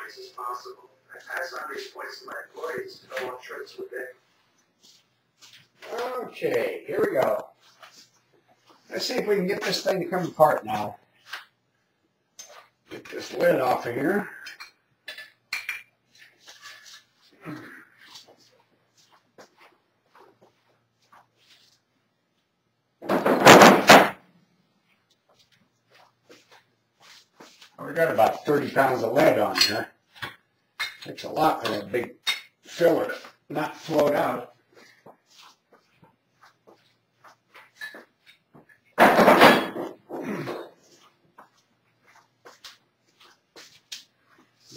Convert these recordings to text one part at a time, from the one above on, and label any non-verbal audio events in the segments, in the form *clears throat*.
points as possible. I pass on these points to my employees to go on trips with them. Okay, here we go. Let's see if we can get this thing to come apart now. Get this lid off of here. Got about 30 pounds of lead on here. Takes a lot for that big filler not float out.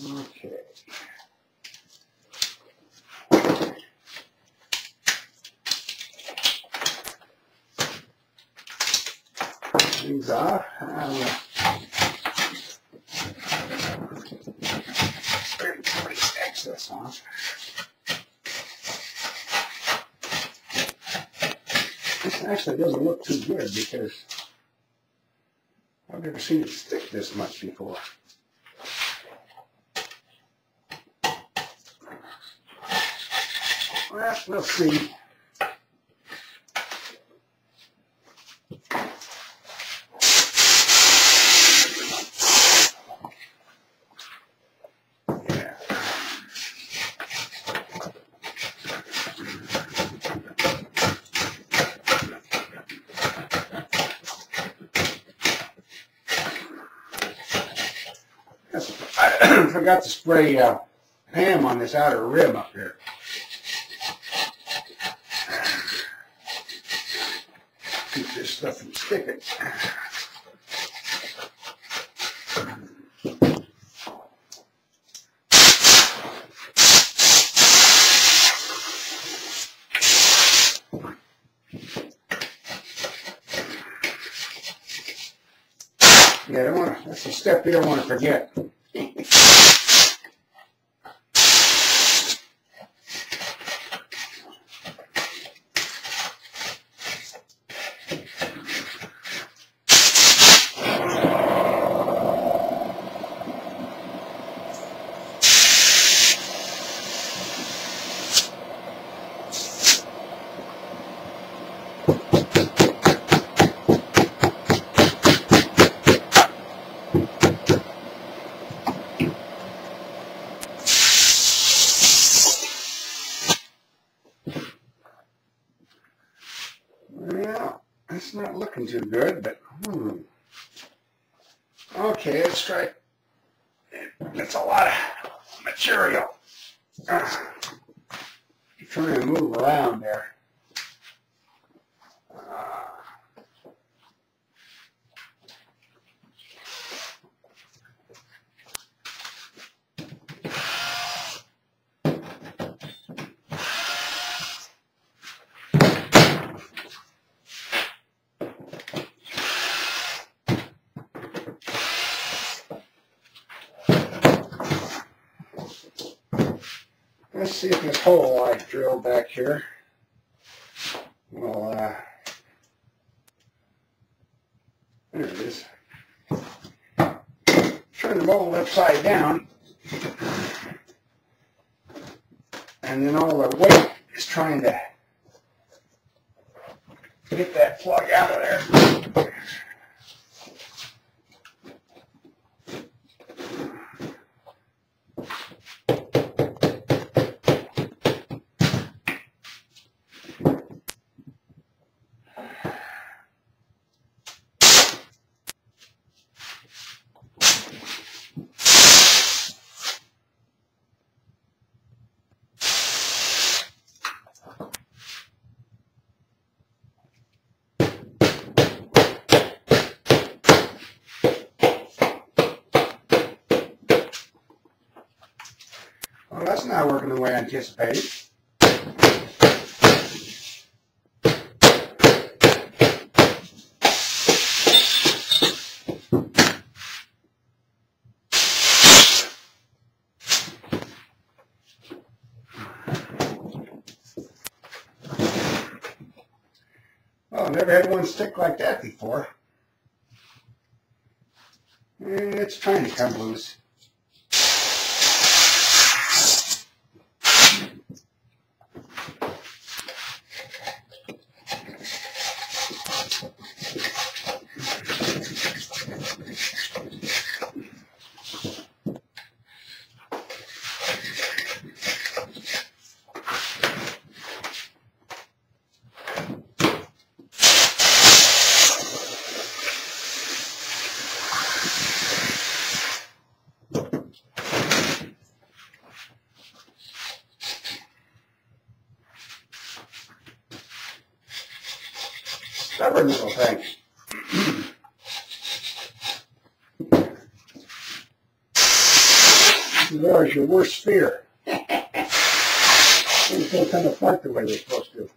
Okay. These off. Um, This. This actually doesn't look too good because I've never seen it stick this much before. Well, we'll see. Yeah. That's- I *clears throat* forgot to spray uh, Pam on this outer rim up here. Keep this stuff from sticking. Yeah, I don't want to, that's a step you don't want to forget. Well, it's not looking too good, but hmm. Okay, let's try. That's a lot of material. Ah. trying to move around there. See if this hole I drilled back here will, uh, there it is. Turn the mold upside down. And then all the weight is trying to get that plug out of there. Well, that's not working the way I anticipated. Oh, never had one stick like that before. Eh, It's trying to come loose. Stubborn little thing. There's your worst fear. Things don't come apart the way they're supposed to.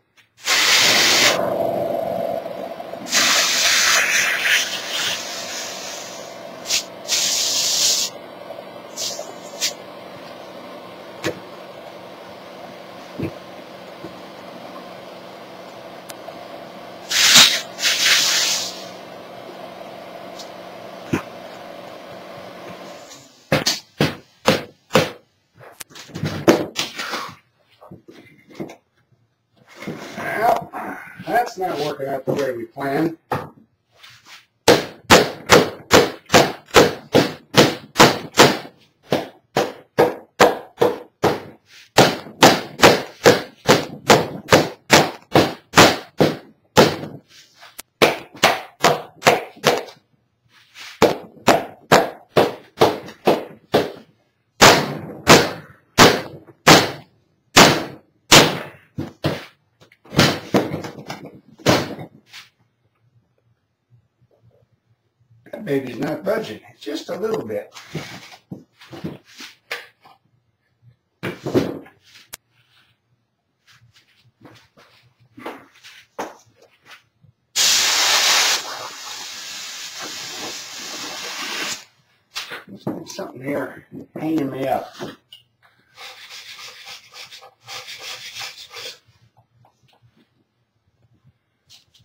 Well, that's not working out the way we planned. That baby's not budging, just a little bit. Something here hanging me up.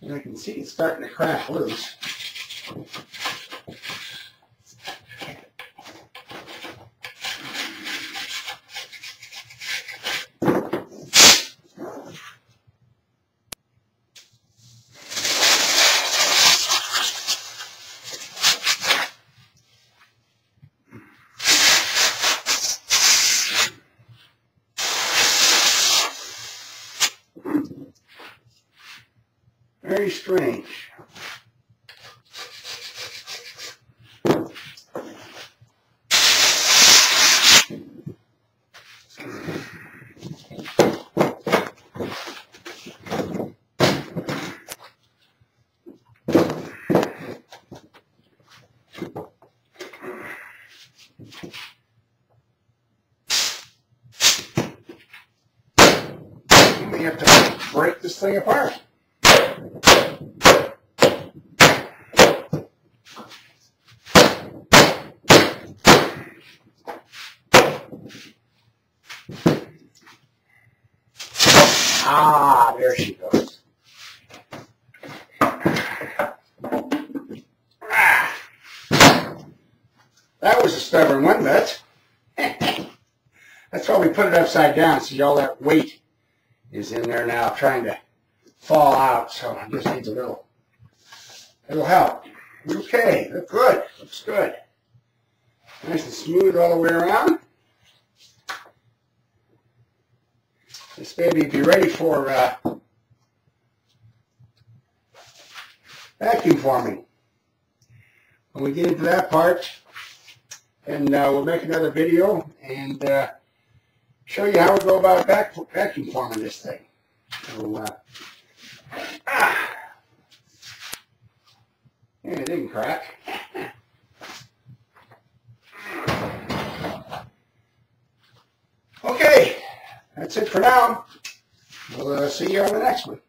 And I can see it's starting to crack loose. Very strange. We have to break this thing apart. Ah, there she goes. Ah. That was a stubborn one, but that's why we put it upside down. See, all that weight is in there now trying to fall out, so it just needs a little, it'll help. Okay, that's good. Looks good. Nice and smooth all the way around. This baby be ready for uh, vacuum forming. When we get into that part, and uh, we'll make another video and uh, show you how we go about vac vacuum forming this thing. So, uh, ah, yeah, it didn't crack. Okay, that's it for now. We'll uh, see you on the next one.